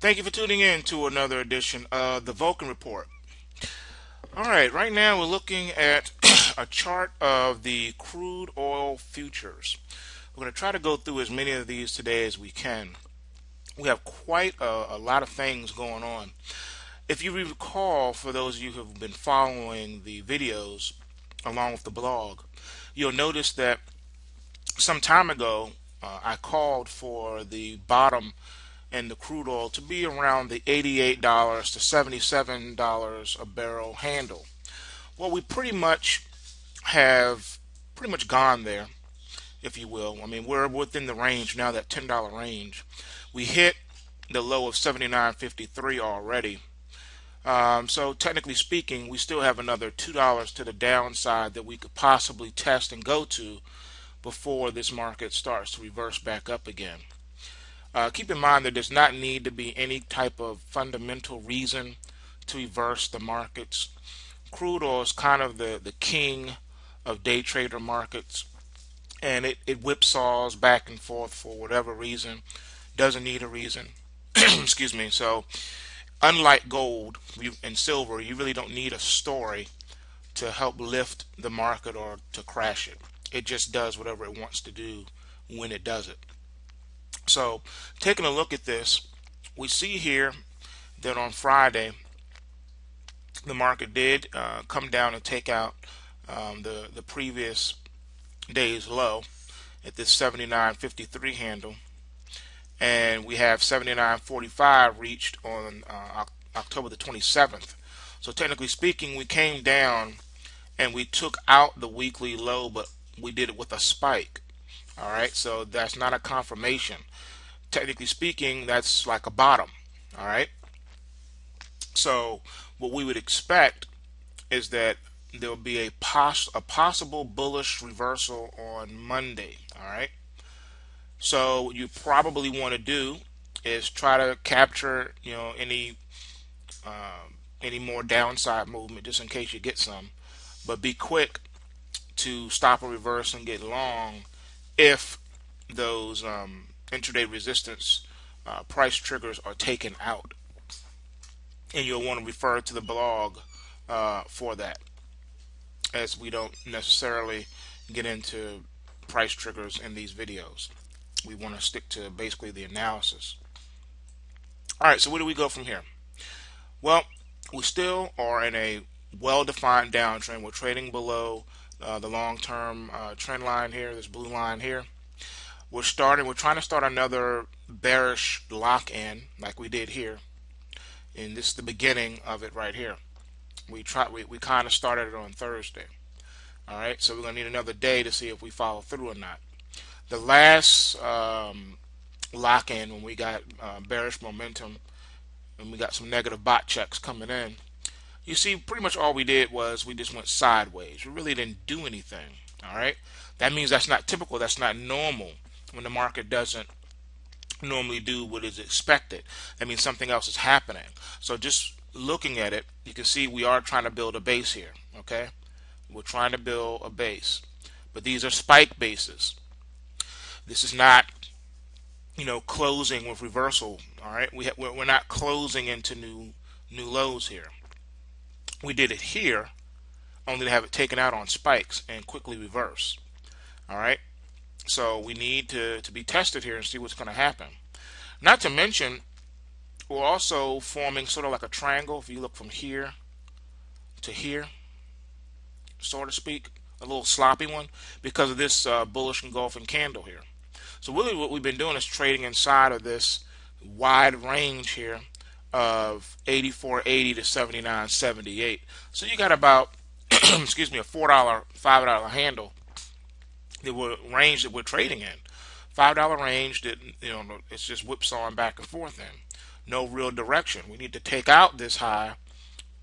Thank you for tuning in to another edition of the Vulcan Report. All right, right now we're looking at a chart of the crude oil futures. We're going to try to go through as many of these today as we can. We have quite a, a lot of things going on. If you recall, for those of you who have been following the videos along with the blog, you'll notice that some time ago uh, I called for the bottom and the crude oil to be around the $88 to $77 a barrel handle. Well, we pretty much have pretty much gone there, if you will. I mean, we're within the range now, that $10 range. We hit the low of 79.53 already. Um, so technically speaking, we still have another $2 to the downside that we could possibly test and go to before this market starts to reverse back up again. Uh, keep in mind there does not need to be any type of fundamental reason to reverse the markets. Crude oil is kind of the, the king of day trader markets and it, it whipsaws back and forth for whatever reason. Doesn't need a reason. Excuse me. So, unlike gold and silver, you really don't need a story to help lift the market or to crash it. It just does whatever it wants to do when it does it. So, taking a look at this, we see here that on Friday, the market did uh, come down and take out um, the the previous day's low at this 79.53 handle, and we have 79.45 reached on uh, October the 27th. So technically speaking, we came down and we took out the weekly low, but we did it with a spike. All right, so that's not a confirmation. Technically speaking, that's like a bottom. All right. So what we would expect is that there'll be a pos a possible bullish reversal on Monday. All right. So what you probably want to do is try to capture, you know, any um, any more downside movement just in case you get some, but be quick to stop a reverse and get long if those um, intraday resistance uh, price triggers are taken out. And you'll want to refer to the blog uh, for that, as we don't necessarily get into price triggers in these videos. We want to stick to basically the analysis. All right, so where do we go from here? Well, we still are in a well-defined downtrend. We're trading below uh, the long-term uh, trend line here, this blue line here. We're starting, we're trying to start another bearish lock-in like we did here. And this is the beginning of it right here. We try, we, we kind of started it on Thursday. All right, so we're going to need another day to see if we follow through or not. The last um, lock-in when we got uh, bearish momentum and we got some negative bot checks coming in, you see, pretty much all we did was we just went sideways. We really didn't do anything. All right. That means that's not typical. That's not normal when the market doesn't normally do what is expected. That means something else is happening. So just looking at it, you can see we are trying to build a base here. Okay. We're trying to build a base. But these are spike bases. This is not, you know, closing with reversal. All right. We we're not closing into new new lows here. We did it here, only to have it taken out on spikes and quickly reverse. All right. So we need to, to be tested here and see what's going to happen. Not to mention, we're also forming sort of like a triangle. If you look from here to here, so to speak, a little sloppy one because of this uh, bullish engulfing candle here. So really what we've been doing is trading inside of this wide range here of 84.80 to 79.78. So you got about excuse me a four dollar five dollar handle that we're range that we're trading in. Five dollar range that you know it's just whipsawing back and forth in. No real direction. We need to take out this high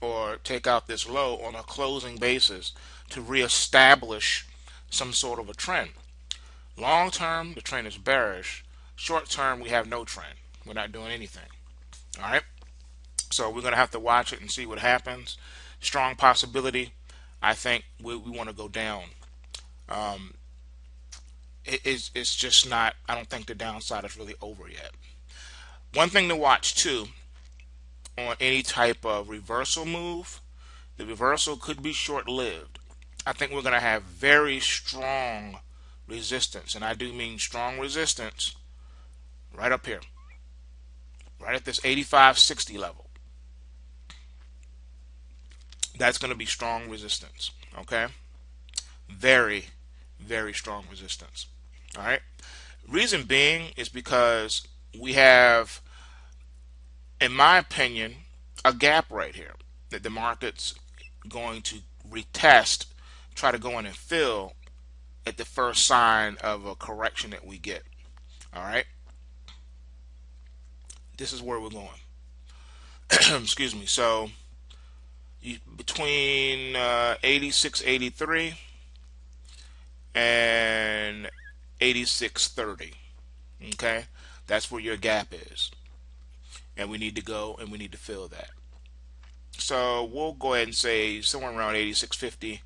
or take out this low on a closing basis to reestablish some sort of a trend. Long term, the trend is bearish. Short term, we have no trend. We're not doing anything. All right. So we're going to have to watch it and see what happens. Strong possibility. I think we, we want to go down. Um, it, it's, it's just not, I don't think the downside is really over yet. One thing to watch too on any type of reversal move, the reversal could be short lived. I think we're going to have very strong resistance, and I do mean strong resistance right up here, right at this 8560 level. That's going to be strong resistance, okay? Very, very strong resistance. All right. Reason being is because we have, in my opinion, a gap right here that the market's going to retest, try to go in and fill at the first sign of a correction that we get. All right. This is where we're going. Excuse me. So between uh, 86, 83 and 8630. Okay? That's where your gap is. And we need to go and we need to fill that. So we'll go ahead and say somewhere around 8650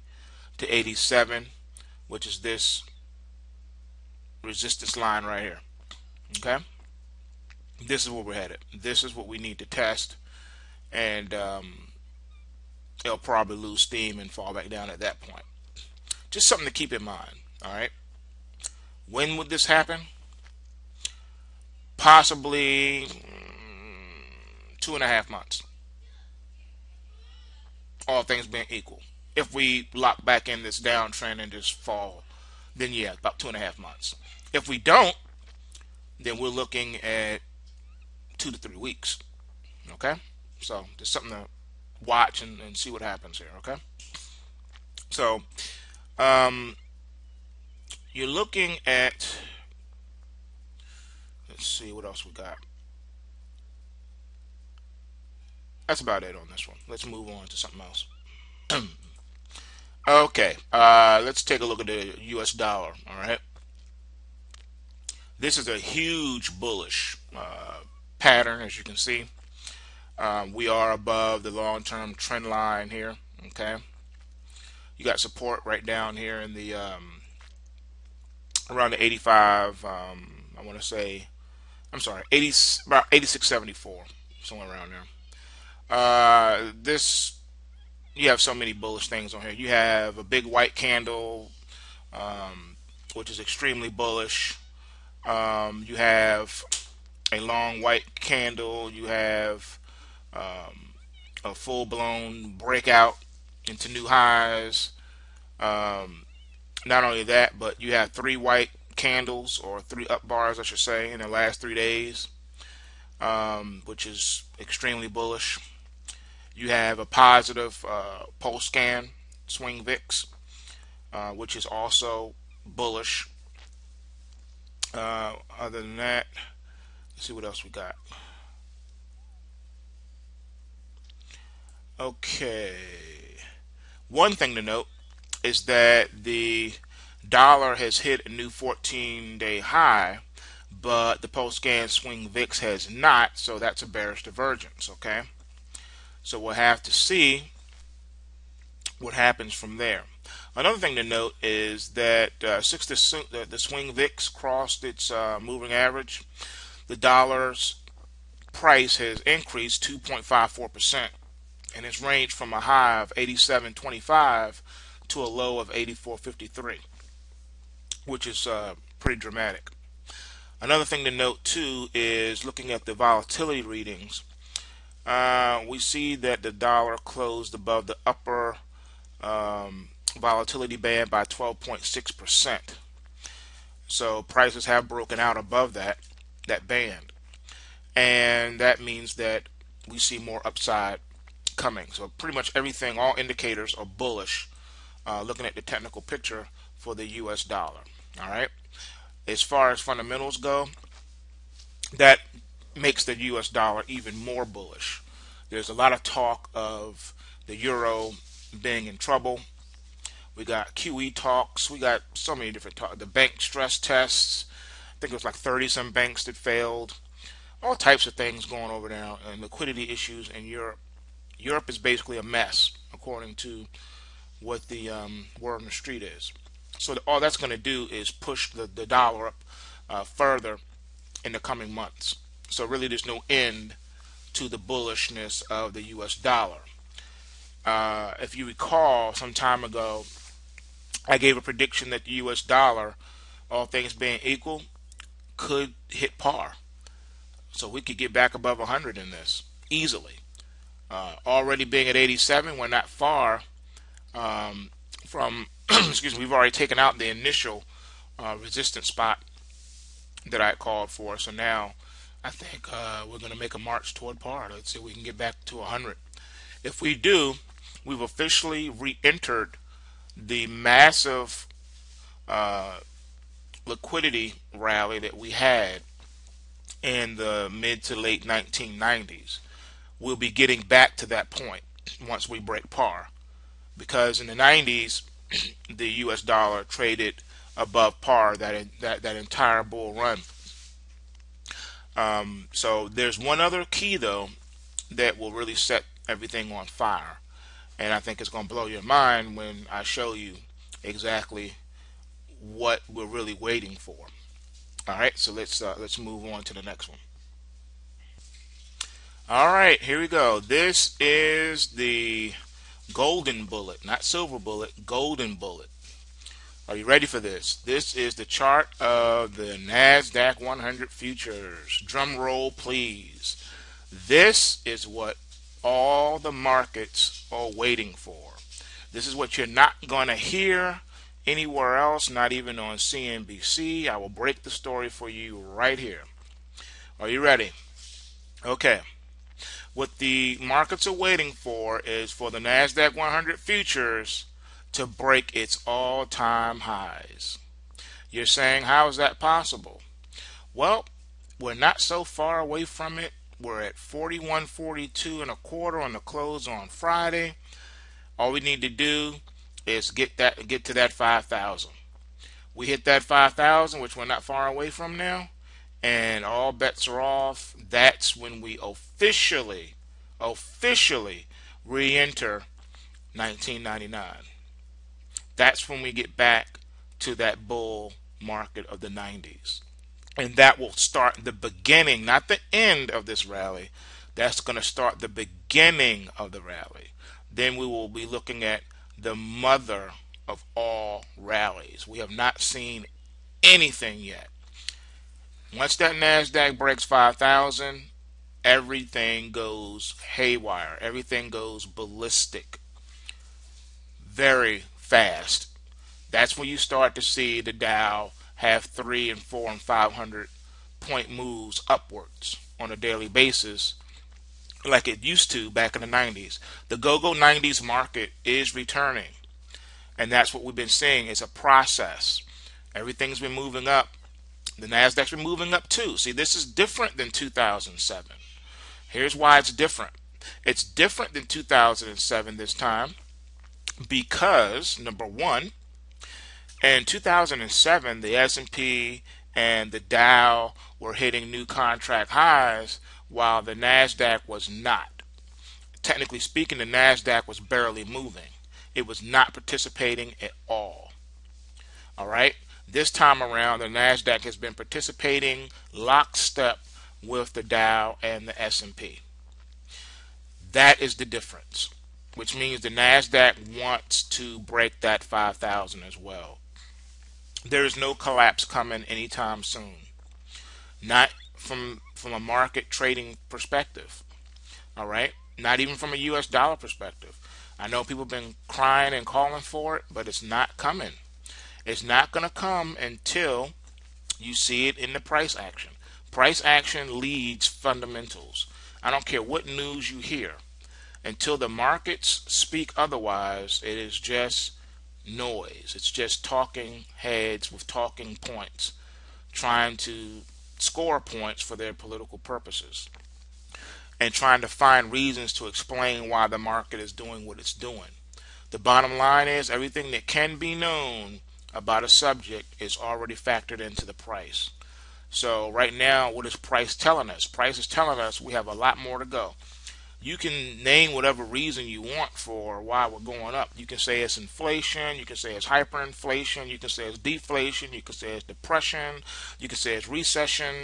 to 87, which is this resistance line right here. Okay? This is where we're headed. This is what we need to test. And um, it'll probably lose steam and fall back down at that point. Just something to keep in mind. All right. When would this happen? Possibly mm, two and a half months. All things being equal. If we lock back in this downtrend and just fall, then yeah, about two and a half months. If we don't, then we're looking at two to three weeks. Okay? So just something to watch and, and see what happens here. Okay? So, um, you're looking at let's see what else we got that's about it on this one let's move on to something else okay uh, let's take a look at the US dollar all right this is a huge bullish uh, pattern as you can see um, we are above the long-term trend line here okay you got support right down here in the um, around the 85. Um, I want to say, I'm sorry, 80 about 86.74, somewhere around there. Uh, this you have so many bullish things on here. You have a big white candle, um, which is extremely bullish. Um, you have a long white candle. You have um, a full blown breakout into new highs. Um, not only that, but you have three white candles or three up bars, I should say, in the last three days, um, which is extremely bullish. You have a positive uh, pulse scan swing VIX, uh, which is also bullish. Uh, other than that, let's see what else we got. Okay. One thing to note is that the dollar has hit a new 14 day high, but the post scan swing VIX has not, so that's a bearish divergence, okay? So we'll have to see what happens from there. Another thing to note is that uh, since the, the, swing VIX crossed its uh, moving average, the dollar's price has increased 2.54%, and it's ranged from a high of 87.25 to a low of 84.53, which is uh, pretty dramatic. Another thing to note too is looking at the volatility readings. Uh, we see that the dollar closed above the upper um, volatility band by 12.6%. So prices have broken out above that that band, and that means that we see more upside coming. So pretty much everything, all indicators are bullish uh, looking at the technical picture for the US dollar. All right. As far as fundamentals go, that makes the US dollar even more bullish. There's a lot of talk of the euro being in trouble. We got QE talks. We got so many different talks. The bank stress tests. I think it was like 30 some banks that failed. All types of things going over there, and liquidity issues in Europe. Europe is basically a mess, according to what the um, word on the street is. So all that's going to do is push the, the dollar up uh, further in the coming months. So really, there's no end to the bullishness of the U.S. dollar. Uh, if you recall, some time ago, I gave a prediction that the U.S. dollar, all things being equal, could hit par. So we could get back above 100 in this easily. Uh, already being at 87, we're not far um, from, excuse me, we've already taken out the initial uh, resistance spot that I called for. So now I think uh, we're going to make a march toward par. Let's see if we can get back to 100. If we do, we've officially re-entered the massive uh, liquidity rally that we had in the mid to late 1990s. We'll be getting back to that point once we break par. Because in the 90s, the US dollar traded above par that, that, that entire bull run. Um, so there's one other key, though, that will really set everything on fire. And I think it's going to blow your mind when I show you exactly what we're really waiting for. All right, so let's uh, let's move on to the next one. All right, here we go. This is the golden bullet, not silver bullet, golden bullet. Are you ready for this? This is the chart of the NASDAQ 100 futures. Drum roll, please. This is what all the markets are waiting for. This is what you're not going to hear anywhere else, not even on CNBC. I will break the story for you right here. Are you ready? Okay. What the markets are waiting for is for the NASDAQ 100 futures to break its all time highs. You're saying, how is that possible? Well, we're not so far away from it. We're at 41.42 and a quarter on the close on Friday. All we need to do is get that get to that 5,000. We hit that 5,000, which we're not far away from now, and all bets are off. That's when we officially, officially re-enter 1999. That's when we get back to that bull market of the 90s. And that will start the beginning, not the end of this rally. That's going to start the beginning of the rally. Then we will be looking at the mother of all rallies. We have not seen anything yet. Once that NASDAQ breaks 5,000, everything goes haywire. Everything goes ballistic very fast. That's when you start to see the Dow have three and four and 500 point moves upwards on a daily basis like it used to back in the 90s. The go-go 90s market is returning. And that's what we've been seeing It's a process. Everything's been moving up. The Nasdaq's been moving up too. See, this is different than 2007. Here's why it's different. It's different than 2007 this time because number 1, in 2007 the S&P and the Dow were hitting new contract highs while the NASDAQ was not. Technically speaking, the NASDAQ was barely moving. It was not participating at all. All right. This time around, the NASDAQ has been participating lockstep with the Dow and the S&P. That is the difference, which means the NASDAQ wants to break that 5,000 as well. There is no collapse coming anytime soon. Not from from a market trading perspective. All right? Not even from a US dollar perspective. I know people have been crying and calling for it, but it's not coming. It's not going to come until you see it in the price action. Price action leads fundamentals. I don't care what news you hear. Until the markets speak otherwise, it is just noise. It's just talking heads with talking points trying to score points for their political purposes and trying to find reasons to explain why the market is doing what it's doing. The bottom line is everything that can be known about a subject is already factored into the price. So right now, what is price telling us? Price is telling us we have a lot more to go. you can name whatever reason you want for why we're going up. You can say it's inflation, you can say it's hyperinflation, you can say it's deflation, you can say it's depression, you can say it's recession,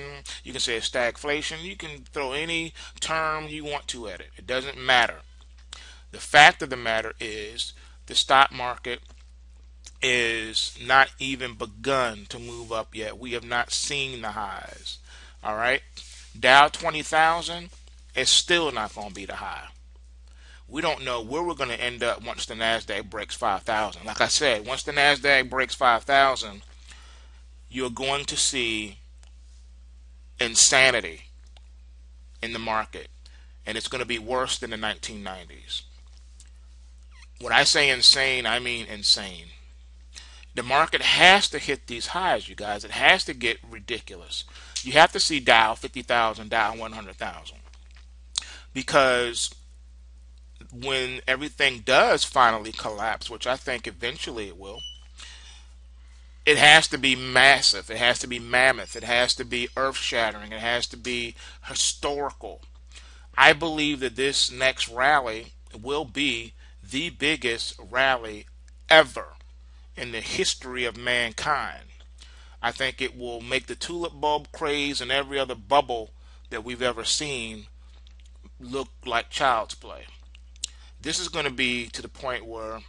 you can say it's stagflation. You can throw any term you want to at it. It doesn't matter. The fact of the matter is the stock market is not even begun to move up yet. We have not seen the highs. All right. Dow 20,000 is still not going to be the high. We don't know where we're going to end up once the NASDAQ breaks 5,000. Like I said, once the NASDAQ breaks 5,000, you're going to see insanity in the market. And it's going to be worse than the 1990s. When I say insane, I mean insane. The market has to hit these highs, you guys. It has to get ridiculous. You have to see Dow 50,000, Dow 100,000. Because when everything does finally collapse, which I think eventually it will, it has to be massive. It has to be mammoth. It has to be earth shattering. It has to be historical. I believe that this next rally will be the biggest rally ever in the history of mankind. I think it will make the tulip bulb craze and every other bubble that we've ever seen look like child's play. This is going to be to the point where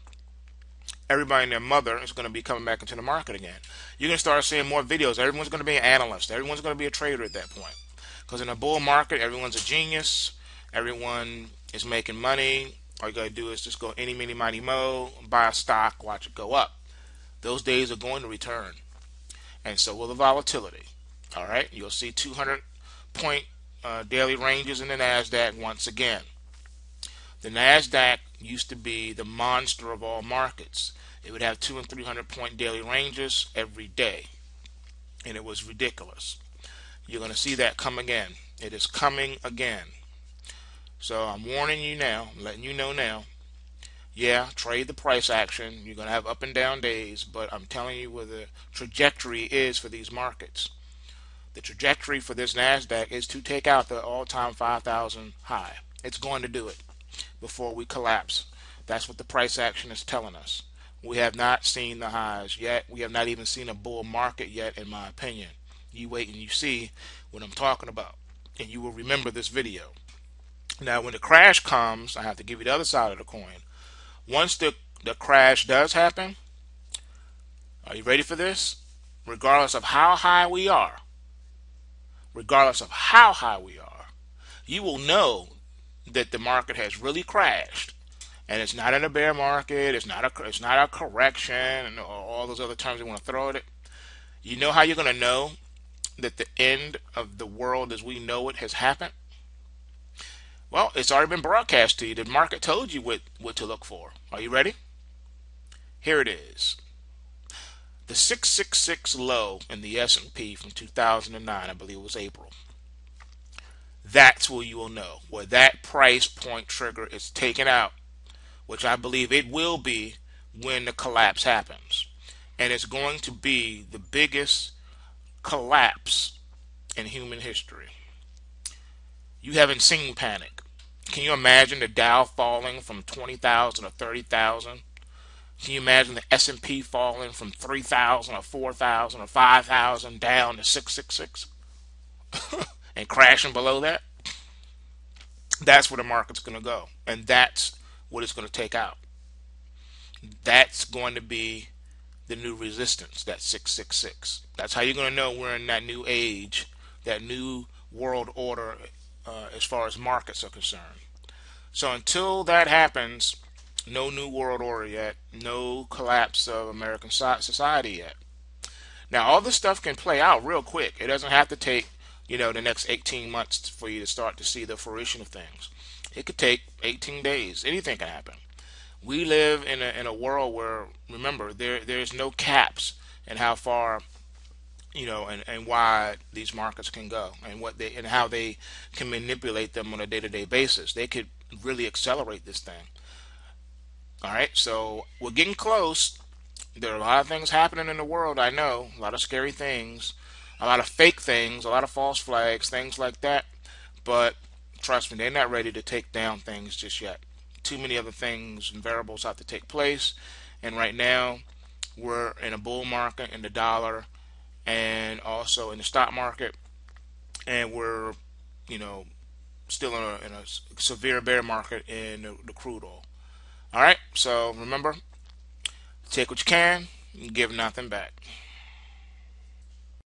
everybody and their mother is going to be coming back into the market again. You're going to start seeing more videos. Everyone's going to be an analyst. Everyone's going to be a trader at that point. Because in a bull market, everyone's a genius. Everyone is making money. All you got to do is just go any, mini, mighty, mo, buy a stock, watch it go up. Those days are going to return. And so will the volatility. All right. You'll see 200 point uh, daily ranges in the NASDAQ once again. The NASDAQ used to be the monster of all markets. It would have two and 300 point daily ranges every day. And it was ridiculous. You're going to see that come again. It is coming again. So I'm warning you now, I'm letting you know now yeah, trade the price action. You're going to have up and down days, but I'm telling you where the trajectory is for these markets. The trajectory for this NASDAQ is to take out the all time 5,000 high. It's going to do it before we collapse. That's what the price action is telling us. We have not seen the highs yet. We have not even seen a bull market yet, in my opinion. You wait and you see what I'm talking about, and you will remember this video. Now, when the crash comes, I have to give you the other side of the coin once the, the crash does happen, are you ready for this? Regardless of how high we are, regardless of how high we are, you will know that the market has really crashed. And it's not in a bear market, it's not a it's not a correction and all those other terms you want to throw at it. You know how you're going to know that the end of the world as we know it has happened? Well, it's already been broadcast to you. The market told you what, what to look for. Are you ready? Here it is. The 666 low in the S&P from 2009, I believe it was April. That's where you will know where that price point trigger is taken out, which I believe it will be when the collapse happens. And it's going to be the biggest collapse in human history. You haven't seen panic. Can you imagine the Dow falling from 20,000 or 30,000? Can you imagine the S&P falling from 3,000 or 4,000 or 5,000 down to 666 and crashing below that? That's where the market's going to go. And that's what it's going to take out. That's going to be the new resistance, that 666. That's how you're going to know we're in that new age, that new world order uh, as far as markets are concerned. So until that happens, no new world order yet, no collapse of American society yet. Now all this stuff can play out real quick. It doesn't have to take, you know, the next 18 months for you to start to see the fruition of things. It could take 18 days. Anything can happen. We live in a in a world where remember there there's no caps in how far you know, and, and why these markets can go and what they and how they can manipulate them on a day-to-day basis. They could really accelerate this thing. All right, so we're getting close. There are a lot of things happening in the world. I know a lot of scary things, a lot of fake things, a lot of false flags, things like that. But trust me, they're not ready to take down things just yet. Too many other things and variables have to take place. And right now, we're in a bull market in the dollar and also in the stock market. And we're, you know, still in a, in a severe bear market in the, the crude oil. All right. So remember, take what you can, give nothing back.